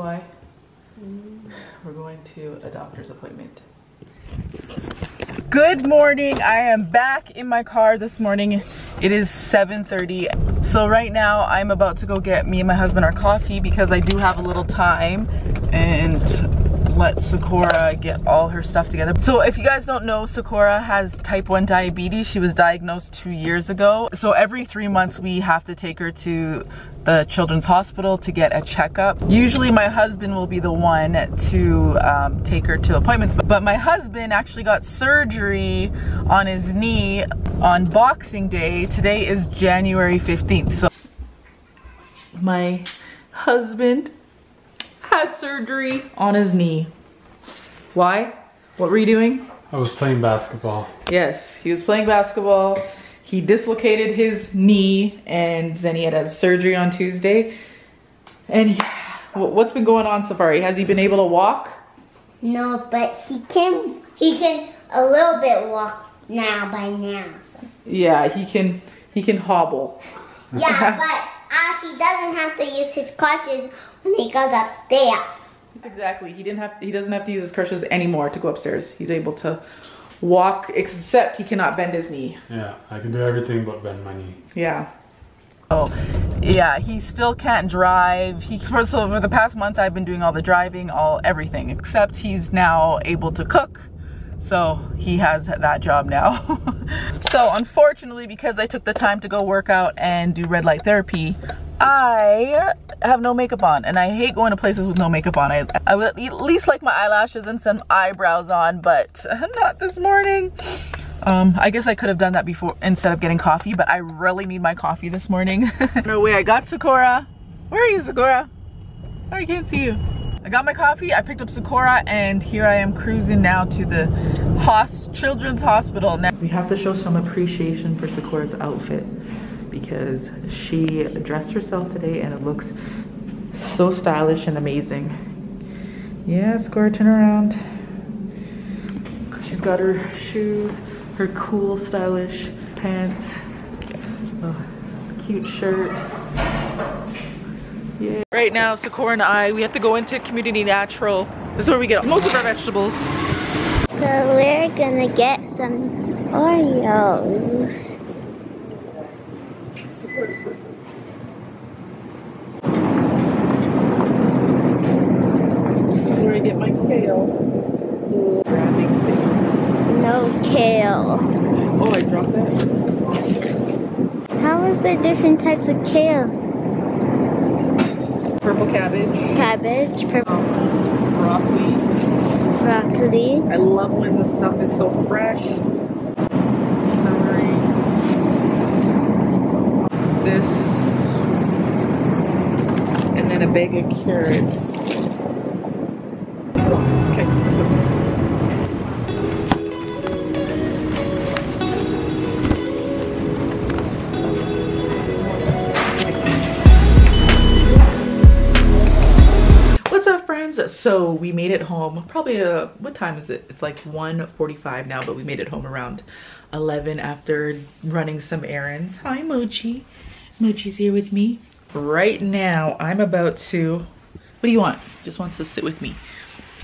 why? Mm. We're going to a doctor's appointment. Good morning. I am back in my car this morning. It is 7:30. So right now I'm about to go get me and my husband our coffee because I do have a little time and let Sekora get all her stuff together. So if you guys don't know, Sekora has type 1 diabetes. She was diagnosed two years ago. So every three months we have to take her to the children's hospital to get a checkup. Usually my husband will be the one to um, take her to appointments, but my husband actually got surgery on his knee on Boxing Day. Today is January 15th. So my husband had surgery on his knee. Why? What were you doing? I was playing basketball. Yes, he was playing basketball. He dislocated his knee and then he had a surgery on Tuesday. And he, what's been going on, Sefari? Has he been able to walk? No, but he can he can a little bit walk now by now. So. Yeah, he can he can hobble. Yeah, but uh, he doesn't have to use his crutches when he goes upstairs. Exactly. He didn't have he doesn't have to use his crutches anymore to go upstairs. He's able to walk except he cannot bend his knee. Yeah, I can do everything but bend my knee. Yeah. Oh, yeah, he still can't drive. He so for the past month I've been doing all the driving, all everything, except he's now able to cook. So he has that job now. so unfortunately, because I took the time to go work out and do red light therapy, I have no makeup on and I hate going to places with no makeup on. I, I would at least like my eyelashes and some eyebrows on, but not this morning. Um, I guess I could have done that before instead of getting coffee, but I really need my coffee this morning. no way, I got Sekora. Where are you, Sekora? Oh, I can't see you. I got my coffee, I picked up Sekora, and here I am cruising now to the Hos Children's Hospital. Now, we have to show some appreciation for Sekora's outfit because she dressed herself today and it looks so stylish and amazing. Yeah, Sekora, turn around. She's got her shoes, her cool, stylish pants, oh, cute shirt. Yeah. Right now, Sekora and I, we have to go into Community Natural. This is where we get most of our vegetables. So we're gonna get some Oreos. This is where I get my kale. Grabbing things. No kale. Oh, I dropped that. How is there different types of kale? Purple cabbage. Cabbage, purple Um, broccoli. broccoli. I love when the stuff is so fresh. This. And then a bag of carrots. Okay. What's up friends? So we made it home probably uh what time is it? It's like 1:45 now, but we made it home around 11 after running some errands. Hi Mochi. Mochi's here with me. Right now I'm about to What do you want? Just wants to sit with me.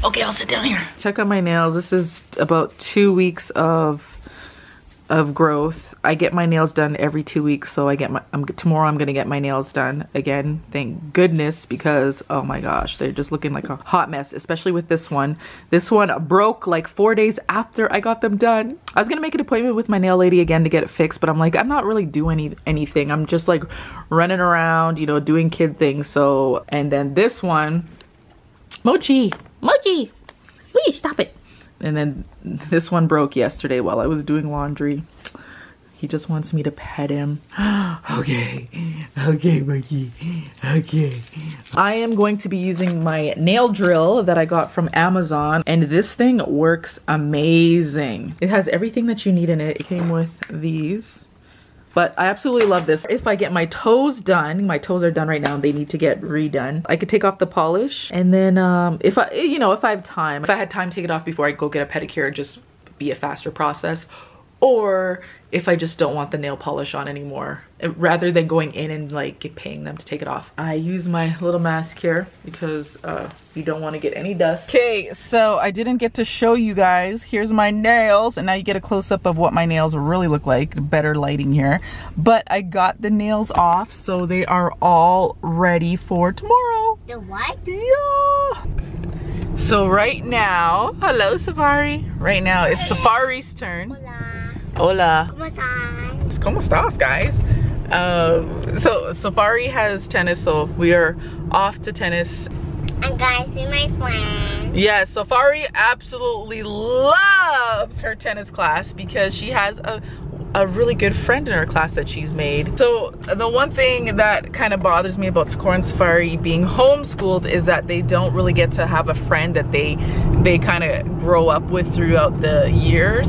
Okay, I'll sit down here. Check out my nails. This is about 2 weeks of of growth. I get my nails done every two weeks, so I get my I'm tomorrow I'm gonna get my nails done again. Thank goodness because oh my gosh, they're just looking like a hot mess, especially with this one. This one broke like four days after I got them done. I was gonna make an appointment with my nail lady again to get it fixed, but I'm like, I'm not really doing any anything. I'm just like running around, you know, doing kid things. So and then this one, Mochi, Mochi, please stop it. And then this one broke yesterday while I was doing laundry. He just wants me to pet him. okay. Okay, Monkey. Okay. I am going to be using my nail drill that I got from Amazon. And this thing works amazing. It has everything that you need in it. It came with these. But I absolutely love this. If I get my toes done, my toes are done right now and they need to get redone. I could take off the polish and then um, if I, you know, if I have time, if I had time to take it off before I go get a pedicure, just be a faster process. Or if I just don't want the nail polish on anymore uh, rather than going in and like paying them to take it off. I use my little mask here because uh, you don't want to get any dust. Okay, so I didn't get to show you guys. Here's my nails and now you get a close up of what my nails really look like. Better lighting here. But I got the nails off so they are all ready for tomorrow. The what? Yeah. So right now, hello Sefari. Right now it's Sefari's turn. Hola. ¿Cómo estás? ¿Cómo estás, guys? Um, so Sefari has tennis, so we are off to tennis. I'm gonna see my friend. Yeah, Sefari absolutely loves her tennis class because she has a a really good friend in her class that she's made. So the one thing that kind of bothers me about Sekora and Sefari being homeschooled is that they don't really get to have a friend that they they kind of grow up with throughout the years.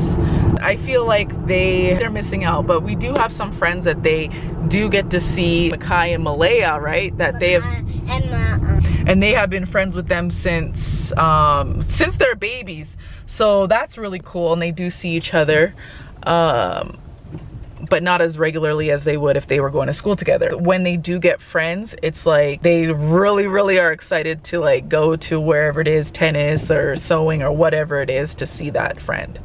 I feel like they they're missing out, but we do have some friends that they do get to see Makai and Malaya, right? That they have Emma. and they have been friends with them since um since they're babies so that's really cool and they do see each other um but not as regularly as they would if they were going to school together when they do get friends it's like they really really are excited to like go to wherever it is tennis or sewing or whatever it is to see that friend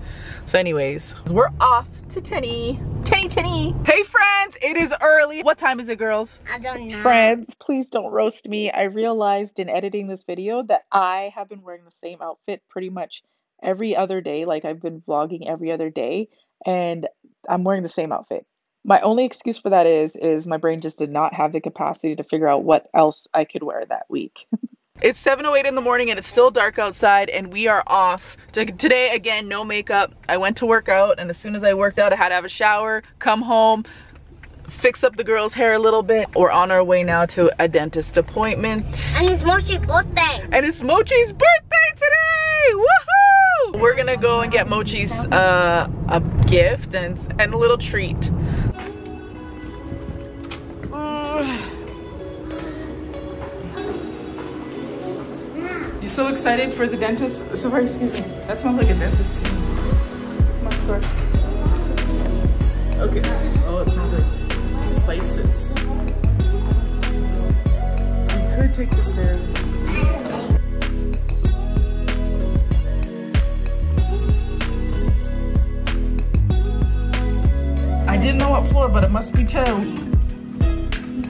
so anyways we're off to tenny tenny tenny hey friends it is early what time is it girls I don't know. Friends, please don't roast me. I realized in editing this video that I have been wearing the same outfit pretty much every other day. Like I've been vlogging every other day and I'm wearing the same outfit. My only excuse for that is is my brain just did not have the capacity to figure out what else I could wear that week. It's 7:08 in the morning and it's still dark outside and we are off. To, today again, no makeup. I went to work out and as soon as I worked out, I had to have a shower, come home, fix up the girl's hair a little bit. We're on our way now to a dentist appointment. And it's Mochi's birthday. And it's Mochi's birthday today! Woohoo! We're gonna go and get Mochi's uh, a gift and, and a little treat. So excited for the dentist? Sorry, excuse me. That smells like a dentist to me. Come on, Score. Okay. Oh, it smells like spices. We could take the stairs. I didn't know what floor, but it must be two.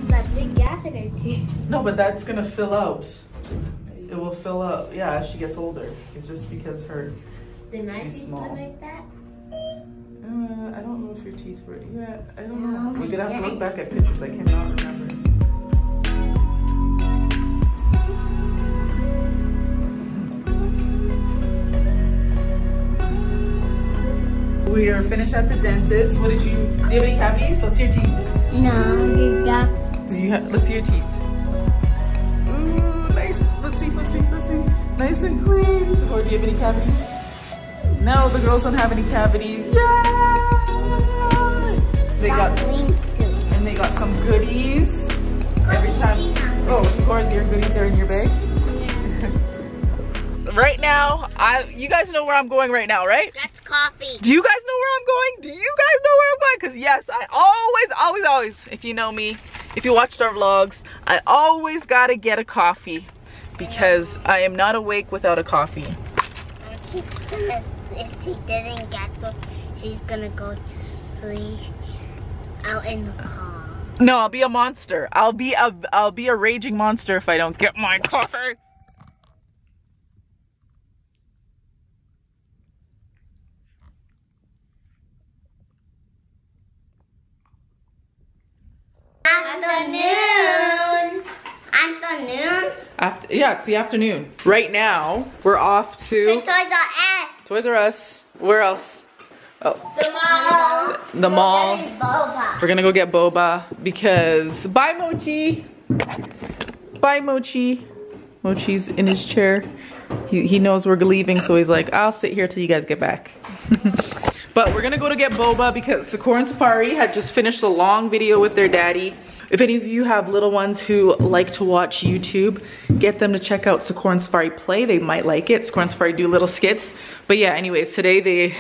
That big gap in her teeth. No, but that's gonna fill out. It will fill up, yeah, as she gets older. It's just because her, my She's small. like that? uh, I don't know if your teeth were, yeah, I don't No, know. We're gonna have to look back at pictures, I cannot remember. We are finished at the dentist. What did you, do you have any cavities? Let's see your teeth. No, you got. Do you have, let's see your teeth. Nice. Let's see, let's see, let's see. Nice and clean. Or do you have any cavities? No, the girls don't have any cavities. Yay! They got, and they got some goodies. Every time. Oh, course, your goodies are in your bag. right now, I, you guys know where I'm going right now, right? That's coffee. Do you guys know where I'm going? Do you guys know where I'm going? Because yes, I always, always, always, if you know me, if you watched our vlogs, I always gotta get a coffee because I am not awake without a coffee. Gonna, if she didn't get she's gonna go to sleep out in the car. No, I'll be a monster. I'll be a, I'll be a raging monster if I don't get my coffee. Afternoon. Afternoon. After, yeah, it's the afternoon. Right now, we're off The to Toys R Us. Toys R Us. Where else? Oh, The mall. the mall. Getting boba. We're gonna go get boba because bye Mochi. Bye Mochi. Mochi's in his chair. He, he knows we're leaving, so he's like, I'll sit here till you guys get back. but we're gonna go to get boba because Sekora and Sefari had just finished a long video with their daddy. If any of you have little ones who like to watch YouTube, get them to check out and Sefari Play. They might like it. And Sefari do little skits. But yeah, anyways, today they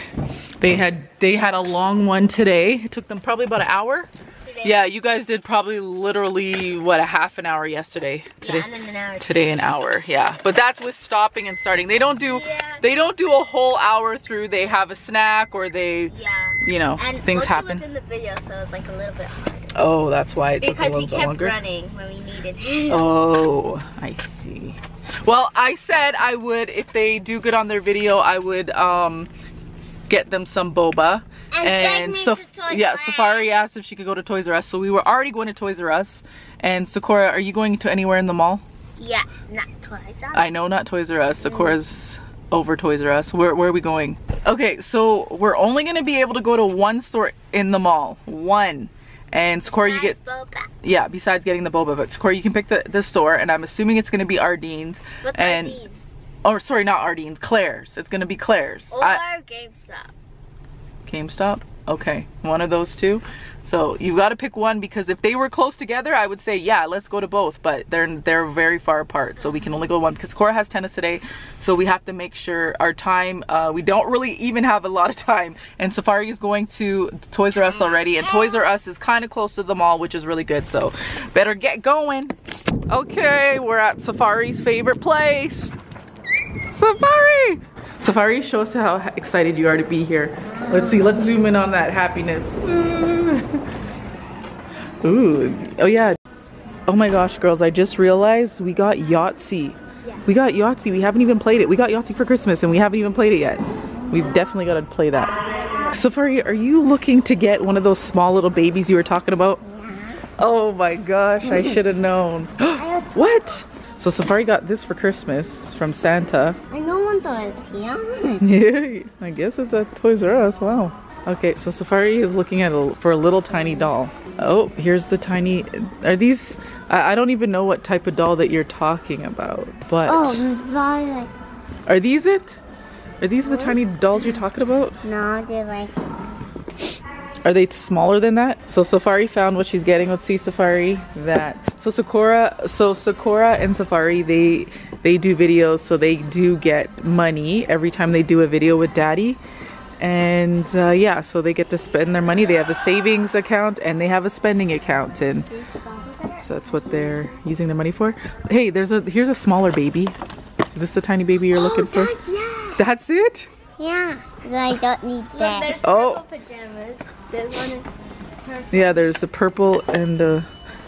they had they had a long one today. It took them probably about an hour. Yeah, you guys did probably literally what a half an hour yesterday. Today, Yeah, and then an hour. today an hour. Yeah, but that's with stopping and starting. They don't do Yeah. they don't do a whole hour through. They have a snack or they Yeah. you know And things happen. was in the video, so it was like a little bit harder. Oh, that's why it took a Because little he bit kept longer. running when we needed him. Oh, I see. Well, I said I would, if they do good on their video, I would um, get them some boba. And me so, yeah, Sefari asked if she could go to Toys R Us. So we were already going to Toys R Us. And Sekora, are you going to anywhere in the mall? Yeah, not twice. I know not Toys R Us. Sekora's over Toys R Us. Where, where are we going? Okay, so we're only going to be able to go to one store in the mall. One. And Sekora, you get Boba. yeah, besides getting the boba, but Corey, you can pick the, the store, and I'm assuming it's gonna be Ardene's. What's and our oh, sorry, not Ardene's, Claire's. It's gonna be Claire's. Or I, GameStop. GameStop. Okay, one of those two. So you've got to pick one because if they were close together, I would say yeah, let's go to both. But they're they're very far apart, so we can only go one because Cora has tennis today, so we have to make sure our time. Uh, we don't really even have a lot of time, and Sefari is going to Toys R Us already, and Toys R Us is kind of close to the mall, which is really good. So better get going. Okay, we're at Sefari's favorite place. Sefari! Sefari, show us how excited you are to be here. Let's see, let's zoom in on that happiness. Ooh, oh yeah. Oh my gosh, girls, I just realized we got Yahtzee. We got Yahtzee, we haven't even played it. We got Yahtzee for Christmas and we haven't even played it yet. We've definitely got to play that. Sefari, are you looking to get one of those small little babies you were talking about? Oh my gosh, I should have known. what? So Sefari got this for Christmas from Santa. I don't Yeah. Yeah, I guess it's at Toys R Us. Wow. Okay, so Sefari is looking at a, for a little tiny doll. Oh, here's the tiny. Are these? I, I don't even know what type of doll that you're talking about. But Oh, they're are these it? Are these the tiny dolls you're talking about? no, they're like Are they smaller than that? So Sefari found what she's getting. Let's see Sefari that. So Sekora, so Sekora and Sefari, they they do videos, so they do get money every time they do a video with Daddy. And uh, yeah, so they get to spend their money. They have a savings account and they have a spending account, and so that's what they're using their money for. Hey, there's a here's a smaller baby. Is this the tiny baby you're looking for? That's, yeah. That's it. Yeah. So I don't need that. there's Oh. pajamas. There's one in Yeah, there's a purple and uh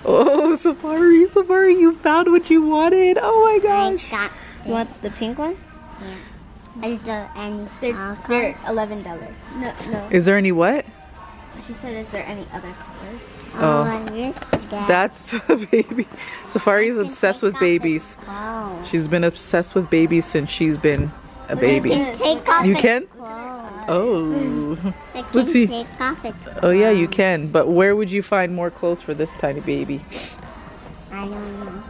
oh Sefari, Sefari, you found what you wanted. Oh my I gosh. got You want the pink one? Is there any They're alcohol? they're eleven dollars. No, no. Is there any what? She said, "Is there any other colors?" Oh, Oh. I missed that. That's a baby. Sefari is obsessed with babies. its clothes. She's been obsessed with babies since she's been a baby. I can take off You its can? Oh. I can Let's see. take off its Oh yeah, you can. But where would you find more clothes for this tiny baby? I don't know.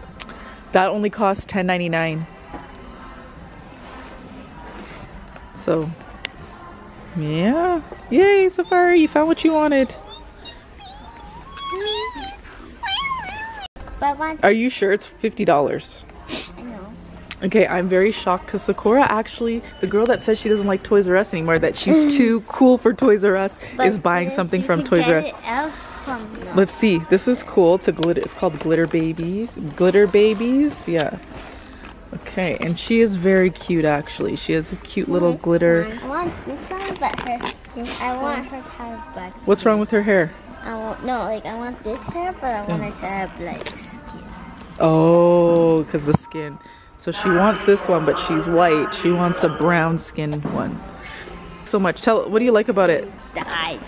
That only costs $10.99. So, yeah. Yay, Sefari, you found what you wanted. Are you sure it's $50? Okay, I'm very shocked because Sekora actually, the girl that says she doesn't like Toys R Us anymore, that she's too cool for Toys R Us, is buying something from Toys R Us. From Let's see. This is cool. To glitter. It's called Glitter Babies. Glitter Babies. Yeah. Okay, and she is very cute actually. She has a cute little This glitter. one. I want this one, but her. I want her to have black. What's wrong with her hair? I want no, like I want this hair, but I oh. want it to have like skin. Oh, because the skin. So she wants this one, but she's white. She wants a brown skin one. So much. Tell. What do you like about it? The eyes.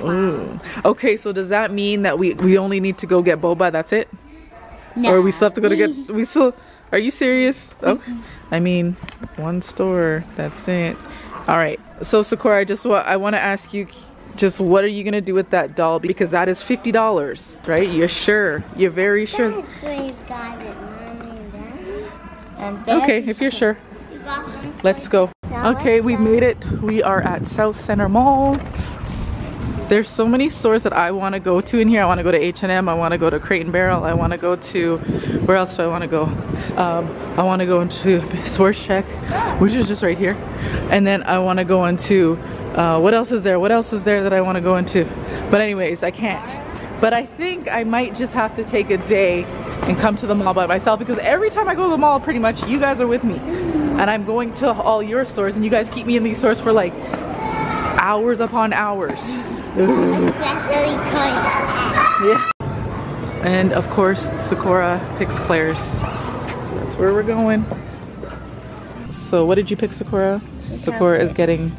Ooh. Okay, so does that mean that we we only need to go get boba? That's it? No. Or we still have to go to get? We still? Are you serious? Okay. I mean, one store. That's it. All right. So Sekora, I just want I want to ask you, just what are you gonna do with that doll? Because that is fifty dollars, right? You're sure? You're very sure? That's where you got it, mommy and daddy. And then Okay, if you're sure. you got one. Let's go. Okay, we made it. We are at Southcentre Mall. There's so many stores that I want to go to in here. I want to go to H&M. I want to go to Crate and Barrel. I want to go to where else do I want to go? Um, I want to go into Sport Chek, which is just right here, and then I want to go into uh, what else is there? What else is there that I want to go into? But anyways, I can't. But I think I might just have to take a day and come to the mall by myself because every time I go to the mall, pretty much you guys are with me, and I'm going to all your stores, and you guys keep me in these stores for like hours upon hours. Especially Toys Yeah. And of course, Sekora picks Claire's. So that's where we're going. So what did you pick, Sekora? Sekora is getting,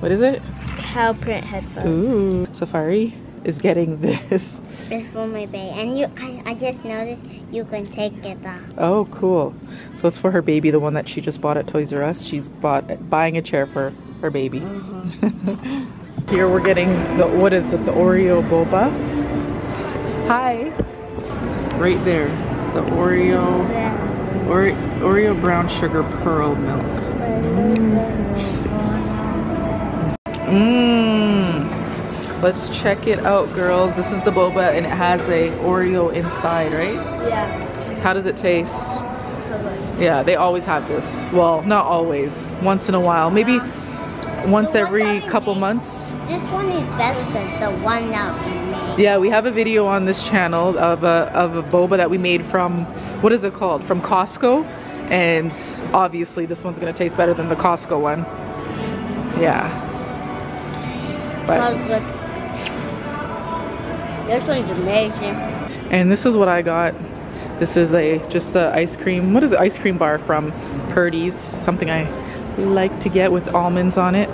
what is it? Cow print headphones. Ooh. Sefari is getting this. It's for my baby. And you, I, I just noticed you can take it off. Oh, cool. So it's for her baby, the one that she just bought at Toys R Us. She's bought buying a chair for her baby. Mm-hmm. Here we're getting the what is it? The Oreo boba. Hi. Right there, the Oreo Ore- Oreo brown sugar pearl milk. Mmm. Let's check it out, girls. This is the boba, and it has a Oreo inside, right? Yeah. How does it taste? So good. Yeah, they always have this. Well, not always. Once in a while. Maybe once every couple made. months. This one is better than the one that we made. Yeah, we have a video on this channel of a, of a boba that we made from, what is it called? From Costco. And obviously this one's gonna taste better than the Costco one. Yeah. But? This one's amazing. and this is what I got. This is a, just a ice cream, what is it? Ice cream bar from Purdy's. Something I like to get with almonds on it.